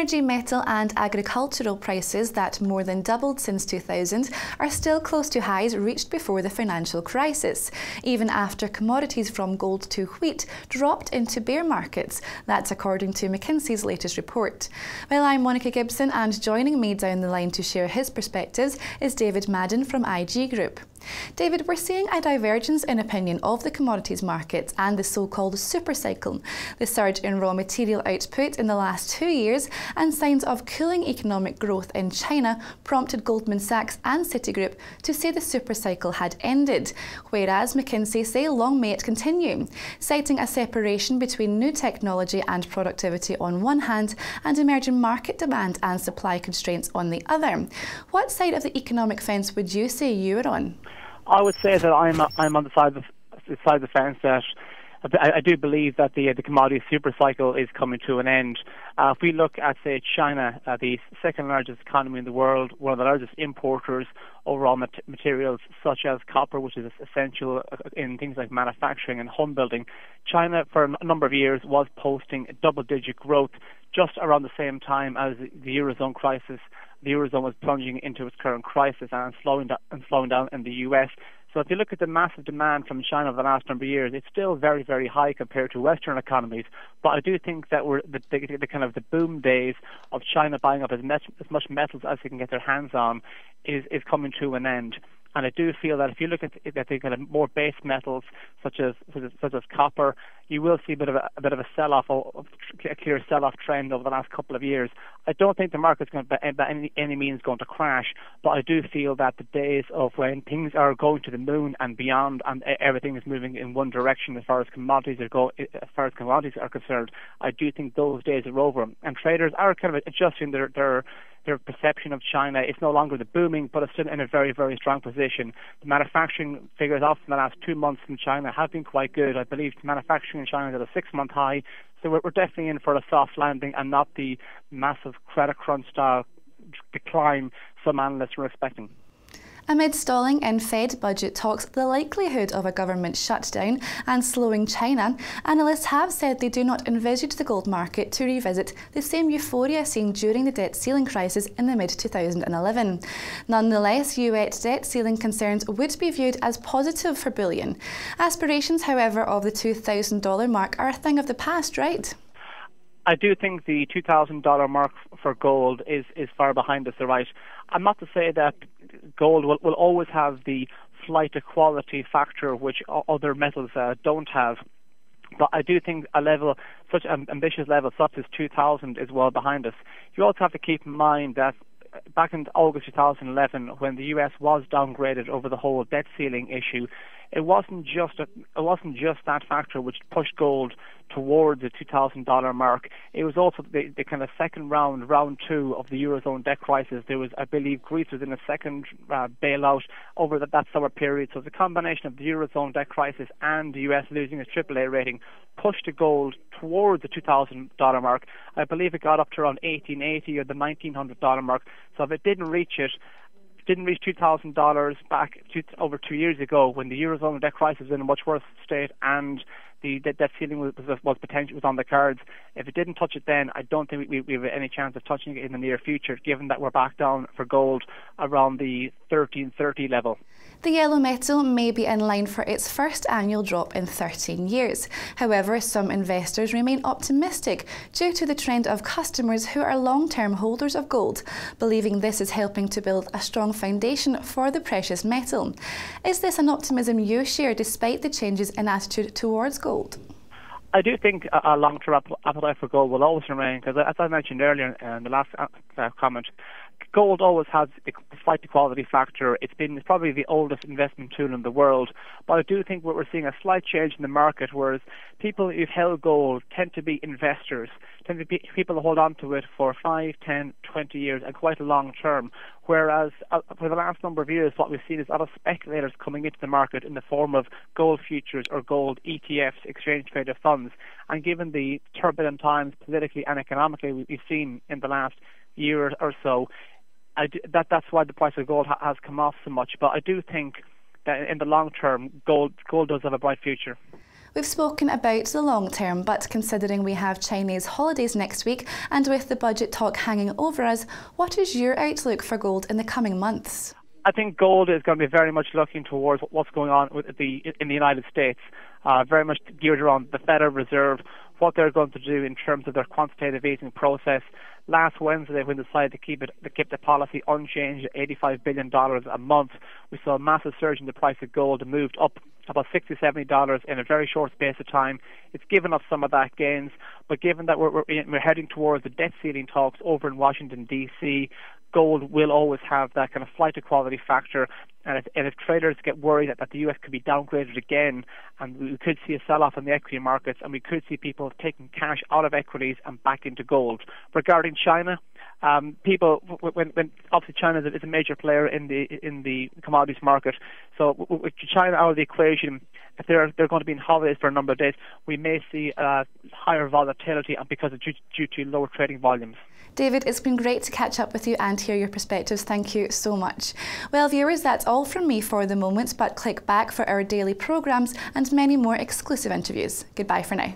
Energy, metal and agricultural prices that more than doubled since 2000 are still close to highs reached before the financial crisis, even after commodities from gold to wheat dropped into bear markets. That's according to McKinsey's latest report. Well, I'm Monica Gibson and joining me down the line to share his perspectives is David Madden from IG Group. David, we're seeing a divergence in opinion of the commodities market and the so-called super cycle. The surge in raw material output in the last two years and signs of cooling economic growth in China prompted Goldman Sachs and Citigroup to say the super cycle had ended, whereas McKinsey say long may it continue, citing a separation between new technology and productivity on one hand and emerging market demand and supply constraints on the other. What side of the economic fence would you say you are on? I would say that I'm I'm on the side of the side of the fence that I, I do believe that the the commodity super cycle is coming to an end. Uh, if we look at say China, uh, the second largest economy in the world, one of the largest importers of raw mat- materials such as copper, which is essential uh, in things like manufacturing and home building. China, for a number of years, was posting double-digit growth just around the same time as the eurozone crisis the eurozone was plunging into its current crisis and slowing down, and slowing down in the US. So if you look at the massive demand from China over the last number of years, it's still very, very high compared to Western economies. But I do think that we're the, the, the kind of the boom days of China buying up as, met, as much metals as they can get their hands on is is coming to an end. And I do feel that if you look at, at the kind of more base metals such as such as, such as copper, you will see a bit of a, a bit of a sell-off, a clear sell-off trend over the last couple of years. I don't think the market's going to, by any, any means going to crash, but I do feel that the days of when things are going to the moon and beyond, and everything is moving in one direction as far as commodities are go, as far as commodities are concerned, I do think those days are over. And traders are kind of adjusting their their their perception of China. is no longer the booming, but it's still in a very, very strong position. The manufacturing figures off in the last two months in China have been quite good. I believe manufacturing in China is at a six-month high. So we're, we're definitely in for a soft landing and not the massive credit crunch style decline some analysts were expecting. Amid stalling in Fed budget talks, the likelihood of a government shutdown and slowing China, analysts have said they do not envisage the gold market to revisit the same euphoria seen during the debt ceiling crisis in the mid 2011. Nonetheless, US debt ceiling concerns would be viewed as positive for bullion. Aspirations, however, of the $2,000 mark are a thing of the past, right? I do think the two thousand dollar mark for gold is is far behind us. Right. I'm not to say that gold will will always have the flight to quality factor which other metals uh, don't have. But I do think a level, such an ambitious level such as 2000 is well behind us. You also have to keep in mind that back in August 2011, when the US was downgraded over the whole debt ceiling issue, it wasn't just a, it wasn't just that factor which pushed gold towards the $2,000 mark. It was also the, the kind of second round, round two of the eurozone debt crisis. There was, I believe, Greece was in a second uh, bailout over the, that summer period. So the combination of the eurozone debt crisis and the US losing its AAA rating pushed the gold towards the $2,000 mark. I believe it got up to around 1880 or the $1,900 mark. So if it didn't reach it, didn't reach $2,000 back over two years ago when the Eurozone debt crisis was in a much worse state and the debt ceiling was, was, was potential was on the cards. If it didn't touch it then, I don't think we, we have any chance of touching it in the near future, given that we're back down for gold around the 1330 level. The yellow metal may be in line for its first annual drop in 13 years. However, some investors remain optimistic due to the trend of customers who are long-term holders of gold, believing this is helping to build a strong foundation for the precious metal. Is this an optimism you share despite the changes in attitude towards gold? Gold? I do think a, long-term appetite for gold will always remain because, as I mentioned earlier in the last uh, comment, gold always has a flight to quality factor. It's been probably the oldest investment tool in the world. But I do think what we're seeing a slight change in the market, whereas people who've held gold tend to be investors, be people hold on to it for 5, 10, 20 years and quite a long term. Whereas uh, for the last number of years, what we've seen is a lot of speculators coming into the market in the form of gold futures or gold ETFs, exchange traded funds. And given the turbulent times politically and economically we've seen in the last year or so, that that's why the price of gold ha- has come off so much. But I do think that in the long term, gold gold does have a bright future. We've spoken about the long term, but considering we have Chinese holidays next week and with the budget talk hanging over us, what is your outlook for gold in the coming months? I think gold is going to be very much looking towards what's going on the in the United States, uh, very much geared around the Federal Reserve, what they're going to do in terms of their quantitative easing process. Last Wednesday, when they decided to keep it to keep the policy unchanged at 85 billion dollars a month, we saw a massive surge in the price of gold. It moved up about 60 70 dollars in a very short space of time. It's given us some of that gains, but given that we're, we're, we're heading towards the debt ceiling talks over in Washington D.C., gold will always have that kind of flight to quality factor. And if, and if traders get worried that, that the US could be downgraded again, and we could see a sell off in the equity markets, and we could see people taking cash out of equities and back into gold. Regarding China, um, people, when, when obviously China is a major player in the in the commodities market, so with China out of the equation, if they're they're going to be in holidays for a number of days, we may see uh, higher volatility and because of due, due to lower trading volumes. David, it's been great to catch up with you and hear your perspectives. Thank you so much. Well, viewers, that's all from me for the moment, but click back for our daily programmes and many more exclusive interviews. Goodbye for now.